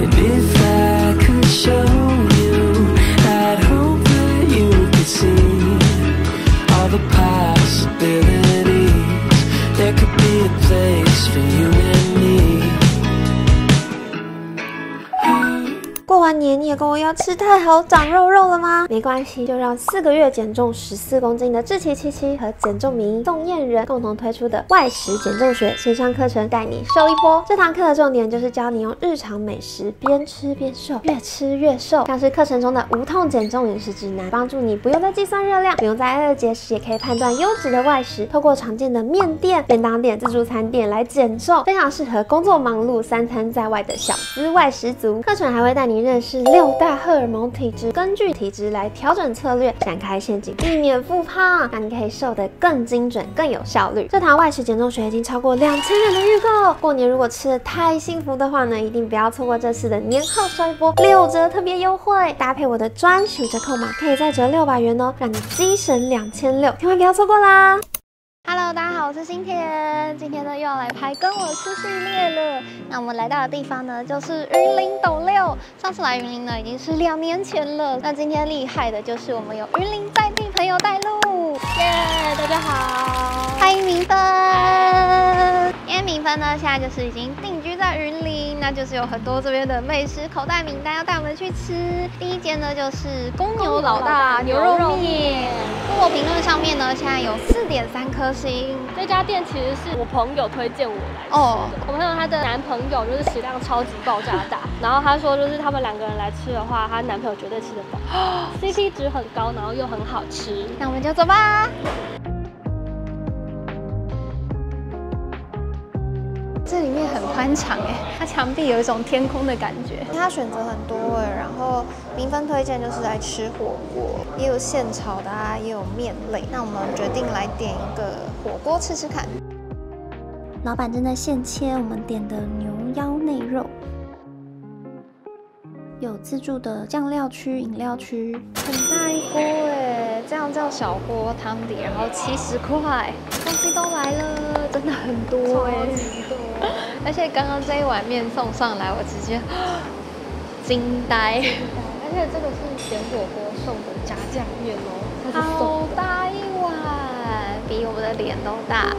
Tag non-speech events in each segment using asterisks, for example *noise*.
And if I could show 年你也跟我要吃太好长肉肉了吗？没关系，就让四个月减重十四公斤的志奇七七和减重名宋燕人共同推出的外食减重学线上课程带你瘦一波。这堂课的重点就是教你用日常美食边吃边瘦，越吃越瘦，像是课程中的无痛减重饮食指南，帮助你不用再计算热量，不用再挨饿节食，也可以判断优质的外食，透过常见的面店、便当店、自助餐店来减重，非常适合工作忙碌、三餐在外的小资外食族。课程还会带你认识是六大荷尔蒙体质，根据体质来调整策略，展开陷阱，避免复胖，让你可以瘦得更精准、更有效率。这堂外食减重学已经超过两千人的预购，过年如果吃的太幸福的话呢，一定不要错过这次的年后收一波六折特别优惠，搭配我的专属折扣码，可以再折六百元哦，让你激省两千六，千万不要错过啦！！Hello，大家好，我是新田，今天呢又要来拍跟我吃系列了。那我们来到的地方呢，就是云林斗六。上次来云林呢，已经是两年前了。那今天厉害的就是我们有云林在地朋友带路，耶！大家好，欢迎明芬。呢，现在就是已经定居在云林，那就是有很多这边的美食口袋名单要带我们去吃。第一间呢，就是公牛老大牛肉面。部落评论上面呢，现在有四点三颗星。这家店其实是我朋友推荐我来吃的。哦我朋友她的男朋友就是食量超级爆炸大，*laughs* 然后她说就是他们两个人来吃的话，她男朋友绝对吃得饱，*gasps* CP 值很高，然后又很好吃。那我们就走吧。这里面很宽敞哎，它墙壁有一种天空的感觉。它选择很多哎，然后民分推荐就是来吃火锅，也有现炒的啊，也有面类。那我们决定来点一个火锅吃吃看。老板正在现切我们点的牛腰内肉，有自助的酱料区、饮料区，很大一锅哎，这样叫小锅汤底，然后七十块，东西都来了，真的很多哎，而且刚刚这一碗面送上来，我直接 *gasps* 惊呆，而且这个是点火锅送的炸酱面哦，它是好。大一碗，比我们的脸都大。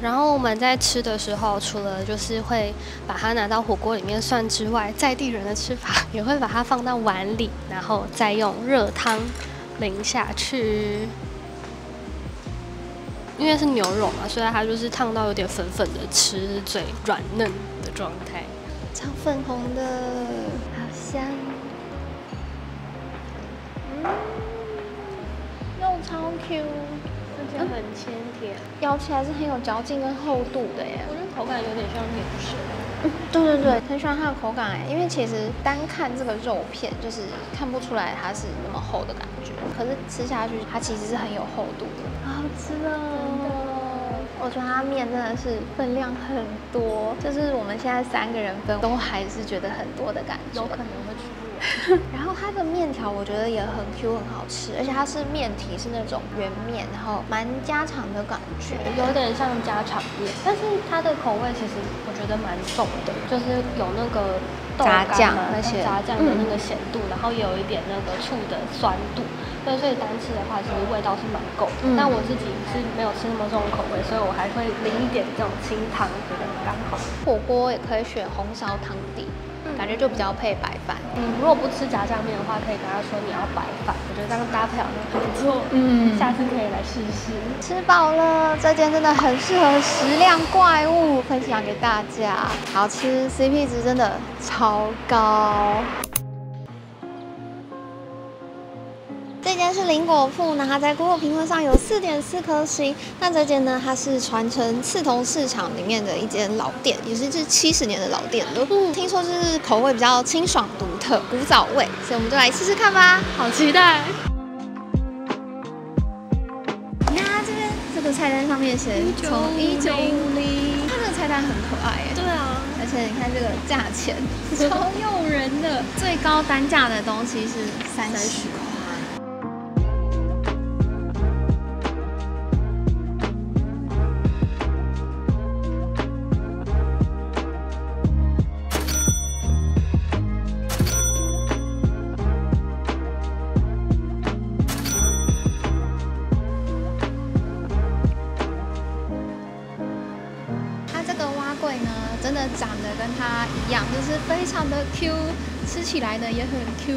然后我们在吃的时候，除了就是会把它拿到火锅里面涮之外，在地人的吃法也会把它放到碗里，然后再用热汤淋下去。因为是牛肉嘛，所以它就是烫到有点粉粉的，吃嘴软嫩的状态。超粉红的，好香。嗯，肉超 Q，且很鲜甜，咬起来是很有嚼劲跟厚度的耶。我觉得口感有点像甜食。对对对，很喜欢它的口感哎，因为其实单看这个肉片，就是看不出来它是那么厚的感觉，可是吃下去它其实是很有厚度的，好好吃哦。我觉得它面真的是分量很多，就是我们现在三个人分都还是觉得很多的感觉。有可能。*laughs* 然后它的面条我觉得也很 Q 很好吃，而且它是面体是那种圆面，然后蛮家常的感觉。有点像家常面，但是它的口味其实我觉得蛮重的，就是有那个豆炸干啊酱那些炸酱的那个咸度，然后也有一点那个醋的酸度，对，所以单吃的话其实味道是蛮够的。嗯但我自己是没有吃那么重的口味，所以我还会淋一点这种清汤，觉得刚好。火锅也可以选红烧汤底，感觉就比较配白饭。嗯，如果不吃炸酱面的话，可以跟他说你要白饭，我觉得这样搭配好像还不错。嗯下次可以来试试。吃饱了，这间真的很适合食量怪物，分享给大家。好吃，CP 值真的超高。林果铺，呢它在 Google 评论上有四点四颗星。那这间呢，它是传承刺桐市场里面的一间老店，也是这七十年的老店了。嗯，听说就是口味比较清爽独特，古早味，所以我们就来试试看吧。好期待！你看它这边这个菜单上面写从一九五零，它这个菜单很可爱耶。对啊，而且你看这个价钱 *laughs* 超诱人的，最高单价的东西是三十块。起来呢也很 Q。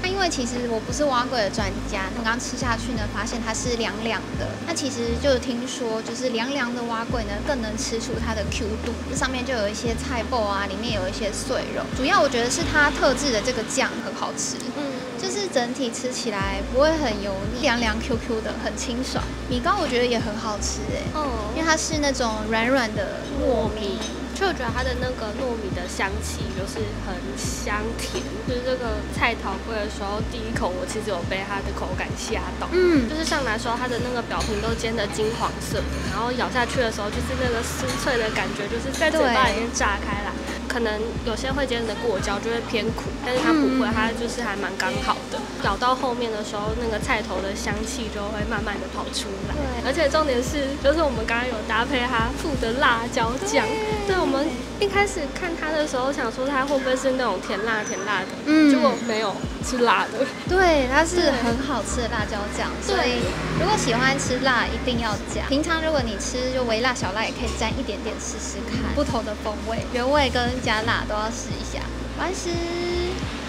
那因为其实我不是蛙桂的专家，我刚刚吃下去呢，发现它是凉凉的。那其实就听说，就是凉凉的蛙桂呢，更能吃出它的 Q 度。这上面就有一些菜脯啊，里面有一些碎肉。主要我觉得是它特制的这个酱很好吃。嗯。就是整体吃起来不会很油腻，凉凉 Q Q 的，很清爽。米糕我觉得也很好吃哎，哦，因为它是那种软软的糯米，就我觉得它的那个糯米的香气就是很香甜。就是这个菜桃贵的时候，第一口我其实有被它的口感吓到，嗯，就是上来时候它的那个表皮都煎的金黄色，然后咬下去的时候就是那个酥脆的感觉，就是在嘴巴里面炸开来。可能有些会煎的过焦就会偏苦，但是它不会，它就是还蛮刚好的。咬到后面的时候，那个菜头的香气就会慢慢的跑出来。对，而且重点是，就是我们刚刚有搭配它附的辣椒酱。对，我们一开始看它的时候，想说它会不会是那种甜辣甜辣的，嗯，结果没有，是辣的。对，它是很好吃的辣椒酱。所以如果喜欢吃辣，一定要加。平常如果你吃就微辣小辣，也可以沾一点点试试看，不同的风味，原味跟。加辣都要试一下，完事。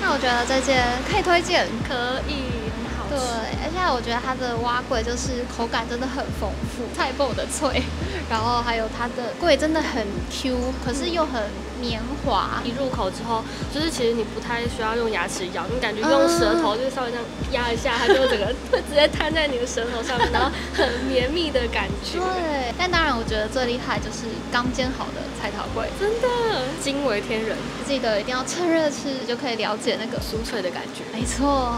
那我觉得这件可以推荐，可以。对，而且我觉得它的蛙桂就是口感真的很丰富，菜脯的脆，然后还有它的桂真的很 Q，可是又很绵滑。一入口之后，就是其实你不太需要用牙齿咬，你感觉用舌头就稍微这样压一下，它就整个 *laughs* 会直接摊在你的舌头上面，然后很绵密的感觉。对，但当然我觉得最厉害就是刚煎好的菜桃桂，真的惊为天人。记得一定要趁热吃，就可以了解那个酥脆的感觉。没错。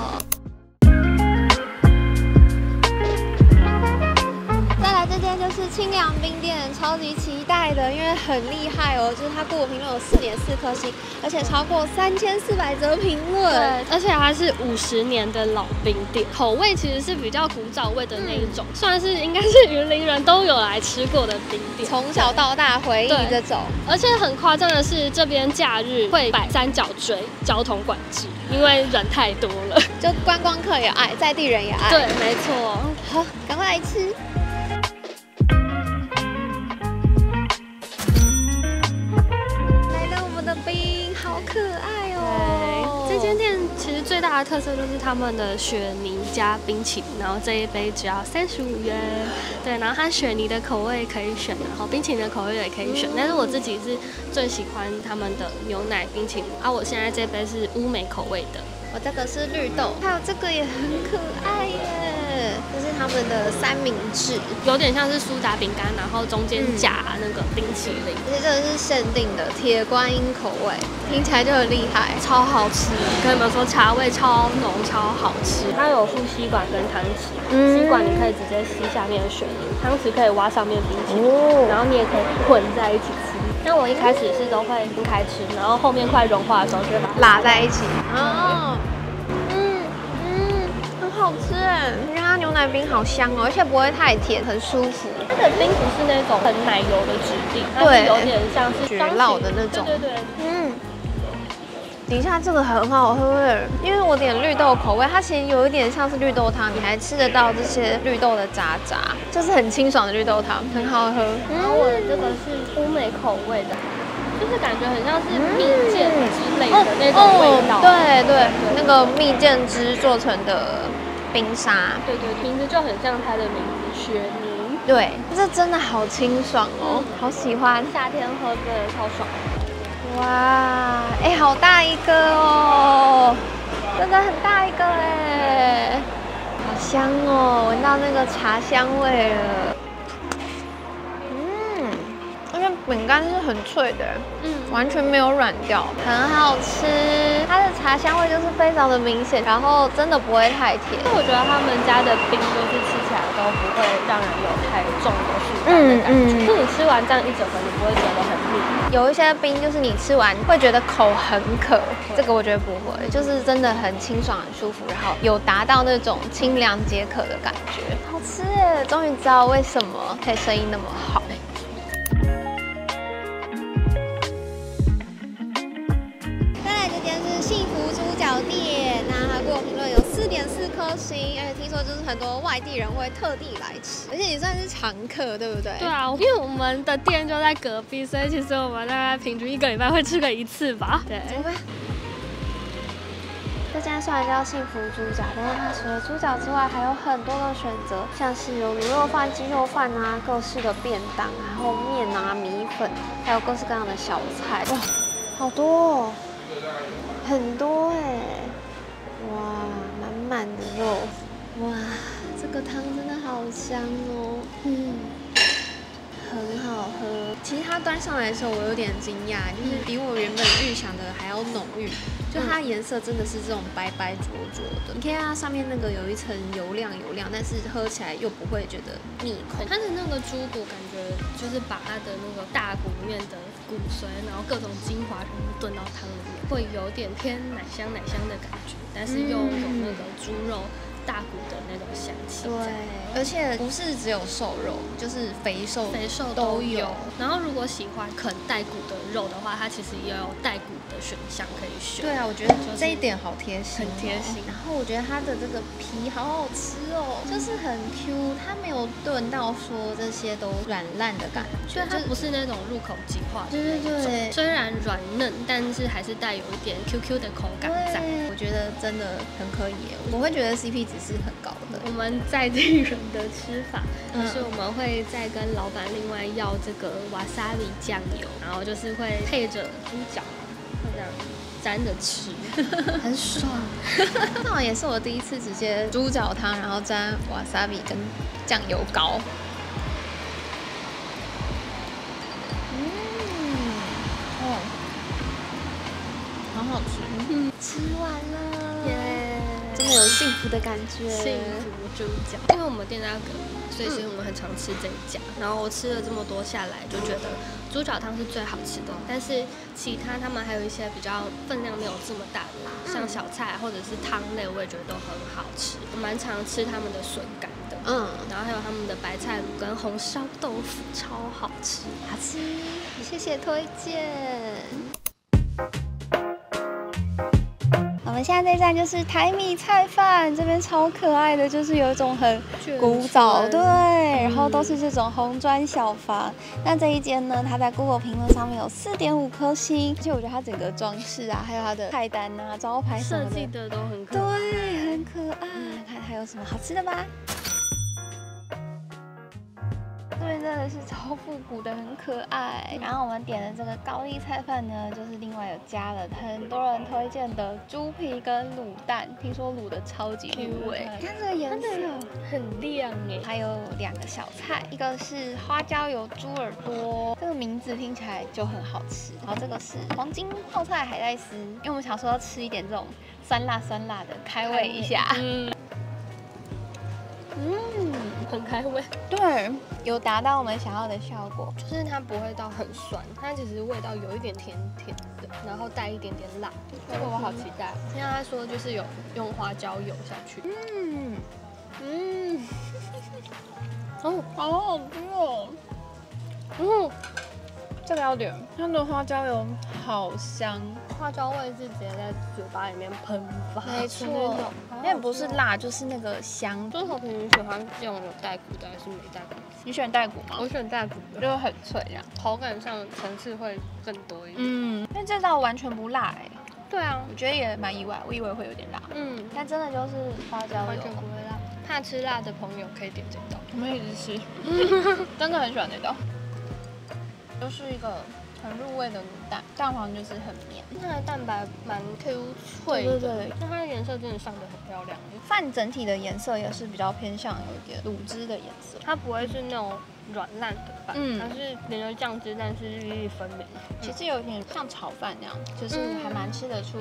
清凉冰店，超级期待的，因为很厉害哦，就是它给我评论有四点四颗星，而且超过三千四百则评论，对，而且它是五十年的老冰店，口味其实是比较古早味的那一种，算是应该是云林人都有来吃过的冰店，从小到大回忆这种，而且很夸张的是，这边假日会摆三角锥交通管制，因为人太多了，就观光客也爱，在地人也爱，对，没错，好，赶快来吃。特色就是他们的雪泥加冰淇淋，然后这一杯只要三十五元。对，然后它雪泥的口味可以选，然后冰淇淋的口味也可以选。但是我自己是最喜欢他们的牛奶冰淇淋，啊，我现在这杯是乌梅口味的。我这个是绿豆，还有这个也很可爱耶，这是他们的三明治，有点像是苏打饼干，然后中间夹那个冰淇淋。而且这个是限定的铁观音口味，听起来就很厉害，超好吃。跟你们说，茶味超浓，超好吃。它有副吸管跟汤匙，吸管你可以直接吸下面的雪泥，汤匙可以挖上面冰淇淋，然后你也可以混在一起吃。那我一开始是都会分开吃，然后后面快融化的时候就会把它拉在一起。好吃哎！我觉得它牛奶冰好香哦，而且不会太甜，很舒服。它的冰不是那种很奶油的质地，它是有点像是绝酪的那种。对对对，嗯。底下这个很好喝哎，因为我点绿豆口味，它其实有一点像是绿豆汤，你还吃得到这些绿豆的渣渣，就是很清爽的绿豆汤，很好喝。然后我的这个是乌梅口味的，就是感觉很像是蜜饯之类的那种味道。对对，那个蜜饯汁做成的冰沙。对对，名字就很像它的名字雪泥。对，这真的好清爽哦，好喜欢，夏天喝真的超爽。哇，哎，好大一个哦，真的很大一个哎，好香哦，闻到那个茶香味了。为饼干是很脆的，嗯，完全没有软掉，很好吃。它的茶香味就是非常的明显，然后真的不会太甜。我觉得他们家的冰就是吃起来都不会让人有太重的负担的感觉，就你吃完这样一整盒，你不会觉得很腻。有一些冰就是你吃完会觉得口很渴，这个我觉得不会，就是真的很清爽、很舒服，然后有达到那种清凉解渴的感觉，好吃耶！终于知道为什么可以生意那么好。颗超新，而且听说就是很多外地人会特地来吃，而且你算是常客，对不对？对啊，因为我们的店就在隔壁，所以其实我们大概平均一个礼拜会吃个一次吧。对，怎么办？这家虽然叫幸福猪脚，但是它除了猪脚之外，还有很多的选择，像是有卤肉饭、鸡肉饭啊，各式的便当，然后面啊、米粉，还有各式各样的小菜，哇，好多哦，很多哎，哇，满满的肉，哇，这个汤真的好香哦，嗯。很好喝，其实它端上来的时候，我有点惊讶，就是比我原本预想的还要浓郁，就它颜色真的是这种白白浊浊的。你看它上面那个有一层油亮油亮，但是喝起来又不会觉得腻口。它的那个猪骨感觉就是把它的那个大骨里面的骨髓，然后各种精华全部炖到汤里面，会有点偏奶香奶香的感觉，但是又有那个猪肉。大骨的那种香气，对，而且不是只有瘦肉，就是肥瘦肥瘦都有。然后如果喜欢啃带骨的肉的话，它其实也有带骨的选项可以选。对啊，我觉得这一点好贴心，很贴心。然后我觉得它的这个皮好好吃哦，就是很 Q，它没有炖到说这些都软烂的感觉，对，它不是那种入口即化。对对对，虽然软嫩，但是还是带有一点 QQ 的口感在。我觉得真的很可以，我会觉得 CP。值是很高的。我们在地人的吃法，就是我们会再跟老板另外要这个瓦萨里酱油，然后就是会配着猪脚，这样沾着吃，*laughs* 很爽。那好也是我第一次直接猪脚汤，然后沾瓦萨比跟酱油膏。嗯，哦，好好吃。嗯，吃完了，耶。真的有幸福的感觉，幸福猪脚。因为我们店在隔壁，所以其实我们很常吃这一家。然后我吃了这么多下来，就觉得猪脚汤是最好吃的。但是其他他们还有一些比较分量没有这么大的，像小菜或者是汤类，我也觉得都很好吃。我蛮常吃他们的笋干的，嗯，然后还有他们的白菜卤跟红烧豆腐，超好吃，好吃。谢谢推荐。我们现在这站就是台米菜饭，这边超可爱的，就是有一种很古早，对，然后都是这种红砖小房。那这一间呢，它在 Google 评论上面有四点五颗星，而且我觉得它整个装饰啊，还有它的菜单啊、招牌设计的都很可爱，对，很可爱。看还有什么好吃的吗？这边真的是超复古的，很可爱。然后我们点的这个高丽菜饭呢，就是另外有加了很多人推荐的猪皮跟卤蛋，听说卤的超级入味。看这个颜色很亮哎。还有两个小菜，一个是花椒油猪耳朵，这个名字听起来就很好吃。然后这个是黄金泡菜海带丝，因为我们想说要吃一点这种酸辣酸辣的，开胃一下。嗯。*laughs* 嗯，很开胃。对。有达到我们想要的效果，就是它不会到很酸，它其实味道有一点甜甜的，然后带一点点辣，这个我好期待。听他说就是有用花椒油下去，嗯嗯，*laughs* 哦，好好吃哦，嗯。这个要点，它的花椒油好香，花椒味是直接在嘴巴里面喷发，没错，因为不是辣，就是那个香。就是我平时喜欢用有带骨的还是没带骨？你选带骨吗？我选带骨的，就很脆，这样口感上层次会更多一点。嗯，但这道完全不辣哎。对啊，我觉得也蛮意外，我以为会有点辣。嗯，但真的就是花椒完全不会辣。怕吃辣的朋友可以点这道，我们一直吃，真的很喜欢这道。就是一个很入味的卤蛋，蛋黄就是很绵，它的蛋白蛮 Q 脆的，对对那它的颜色真的上得很漂亮。饭整体的颜色也是比较偏向有一点卤汁的颜色，它不会是那种软烂的饭，嗯，它是淋了酱汁，但是粒粒分明。其实有点像炒饭那样，就是还蛮吃得出。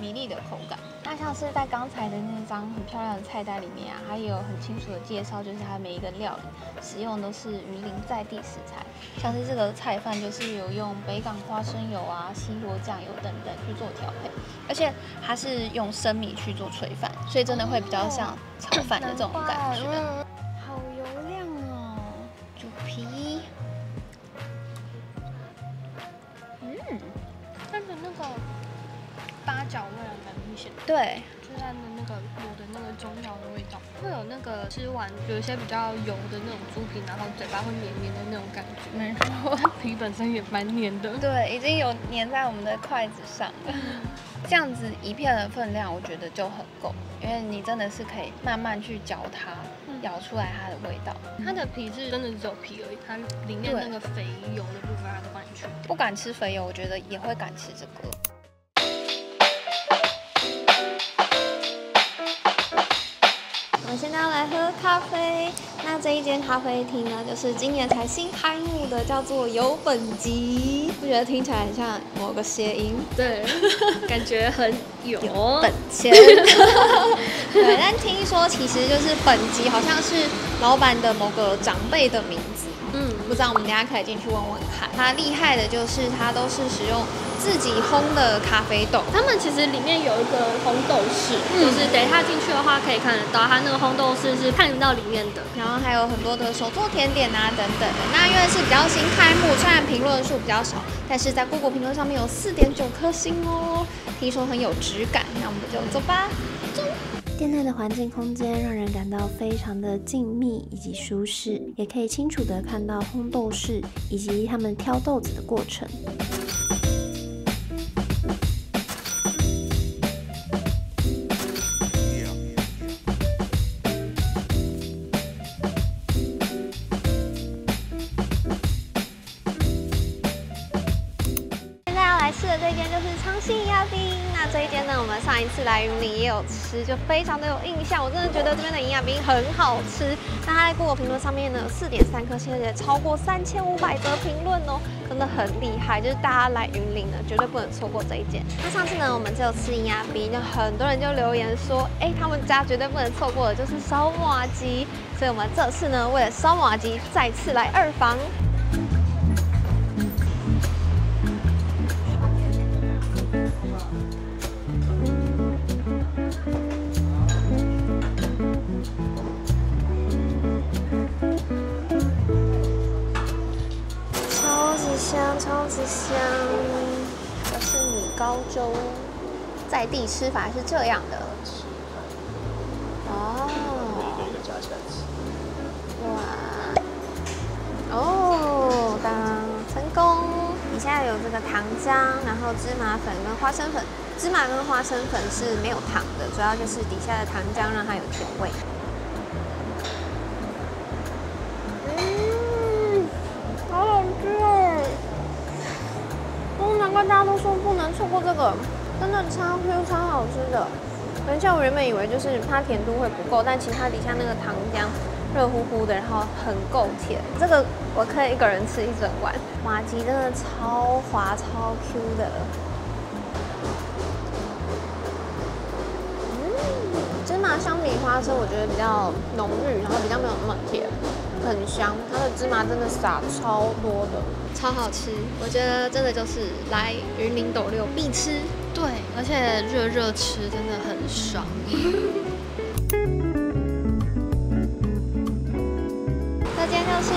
米粒的口感，那像是在刚才的那张很漂亮的菜单里面啊，它也有很清楚的介绍，就是它每一个料理使用都是鱼鳞在地食材，像是这个菜饭就是有用北港花生油啊、西螺酱油等等去做调配，而且它是用生米去做炊饭，所以真的会比较像炒饭的这种感觉。好角味还蛮明显的，对，就是它的那个卤的那个中药的味道，会有那个吃完有一些比较油的那种猪皮，然后嘴巴会黏黏的那种感觉。没错，*laughs* 皮本身也蛮黏的。对，已经有黏在我们的筷子上了。这样子一片的分量，我觉得就很够，因为你真的是可以慢慢去嚼它，咬出来它的味道。它的皮是真的只有皮而已，它里面那个肥油的部分它都帮你去。不敢吃肥油，我觉得也会敢吃这个。我们现在要来喝咖啡。那这一间咖啡厅呢，就是今年才新开幕的，叫做有本集。不觉得听起来很像某个谐音？对，感觉很有本钱。*laughs* 对，但听说其实就是本集好像是老板的某个长辈的名字。嗯，不知道，我们等下可以进去问问看。它厉害的就是它都是使用自己烘的咖啡豆。他们其实里面有一个烘豆室，就是等一下进去的话可以看得到，它那个烘豆室是看得到里面的。然后还有很多的手做甜点啊等等的。那因为是比较新开幕，虽然评论数比较少，但是在 Google 评论上面有四点九颗星哦，听说很有质感。那我们就走吧，走。店内的环境空间让人感到非常的静谧以及舒适，也可以清楚的看到烘豆室以及他们挑豆子的过程。次来云林也有吃，就非常的有印象。我真的觉得这边的营养冰很好吃。那它在 Google 评论上面呢有，四点三颗星，而且超过三千五百则评论哦，真的很厉害。就是大家来云林呢，绝对不能错过这一间。那上次呢，我们只有吃营养冰，就很多人就留言说，哎，他们家绝对不能错过的就是烧马鸡。所以我们这次呢，为了烧马鸡，再次来二房。是米糕粥，在地吃法是这样的。哦。哇！哦，当成功！底下有这个糖浆，然后芝麻粉跟花生粉。芝麻跟花生粉是没有糖的，主要就是底下的糖浆让它有甜味。怪大家都说不能错过这个，真的超 Q 超好吃的。而且我原本以为就是它甜度会不够，但其实它底下那个糖浆热乎乎的，然后很够甜。这个我可以一个人吃一整碗。马吉真的超滑超 Q 的。芝麻相比花生，我觉得比较浓郁，然后比较没有那么甜，很香。它的芝麻真的撒超多的，超好吃。我觉得真的就是来云林斗六必吃。对，而且热热吃真的很爽。*laughs* 这间就是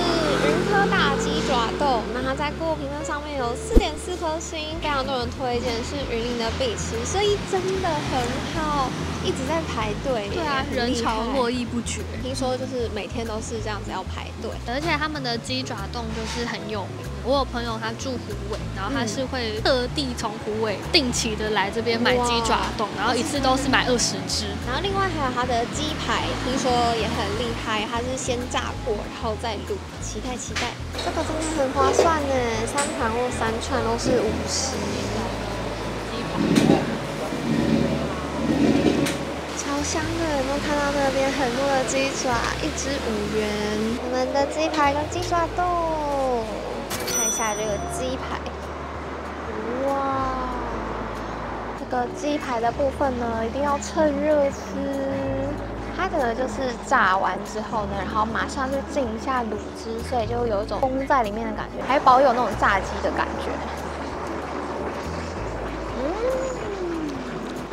云科大鸡爪豆，那它在 Google 评论上面有四点四颗星，非常多人推荐，是云林的必吃，所以真的很好，一直在排队。对啊，人潮络绎不绝。听说就是每天都是这样子要排队，而且他们的鸡爪冻就是很有名。我有朋友他住虎尾，然后他是会特地从虎尾定期的来这边买鸡爪冻，然后一次都是买二十只。然后另外还有他的鸡排，听说也很厉害，他是先炸过，然后再卤，期待期待。这个真的很划算呢，三盘或三串都是五十。超香的，有没有看到那边很多的鸡爪，一只五元。我们的鸡排跟鸡爪冻，看一下这个鸡排，哇！这个鸡排的部分呢，一定要趁热吃。它可能就是炸完之后呢，然后马上就进一下卤汁，所以就有一种封在里面的感觉，还保有那种炸鸡的感觉。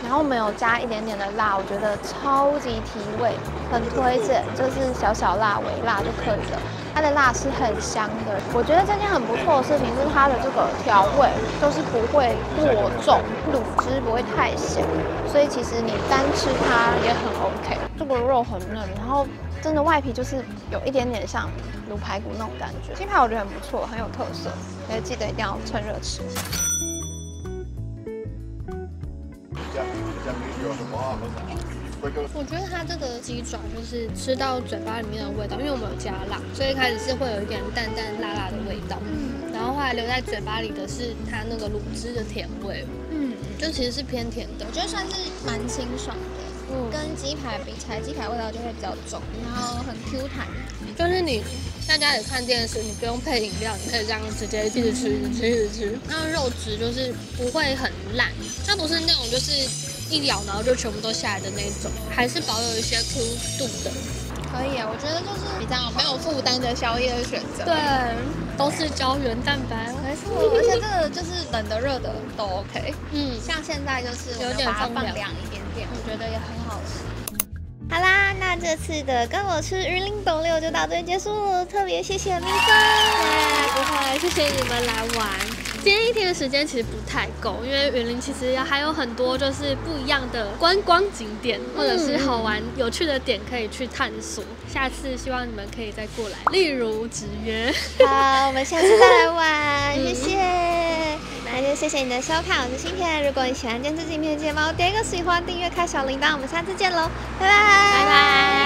然后没有加一点点的辣，我觉得超级提味，很推荐，就是小小辣、微辣就可以了。它的辣是很香的。我觉得这件很不错的事情是它的这个调味就是不会过重，卤汁不会太咸，所以其实你单吃它也很 OK。这个肉很嫩，然后真的外皮就是有一点点像卤排骨那种感觉。鸡排我觉得很不错，很有特色，所以记得一定要趁热吃。我觉得它这个鸡爪就是吃到嘴巴里面的味道，因为我们有加辣，所以一开始是会有一点淡淡辣辣的味道，嗯，然后后来留在嘴巴里的是它那个卤汁的甜味，嗯，就其实是偏甜的，我觉得算是蛮清爽的，嗯，跟鸡排比起来，鸡排味道就会比较重，然后很 Q 弹，就是你在家里看电视，你不用配饮料，你可以这样直接一直吃，一直吃，一直吃，那肉质就是不会很烂，它不是那种就是。一咬然后就全部都下来的那种，还是保有一些 Q 度的，可以啊，我觉得就是比较没有负担的宵夜的选择。对，都是胶原蛋白，没错，而且这个就是冷的热的都 OK。嗯，像现在就是有点放凉一点点，我觉得也很好吃。好啦，那这次的跟我吃云林斗六就到这里结束了，特别谢谢明芬，不会，谢谢你们来玩。今天一天的时间其实不太够，因为园林其实还有很多就是不一样的观光景点，或者是好玩有趣的点可以去探索。下次希望你们可以再过来，例如直约。好，我们下次再来玩，*laughs* 谢谢。那就谢谢你的收看，我是新天。如果你喜欢今天这影片，记得帮我点个喜欢、订阅、开小铃铛。我们下次见喽，拜拜，拜拜。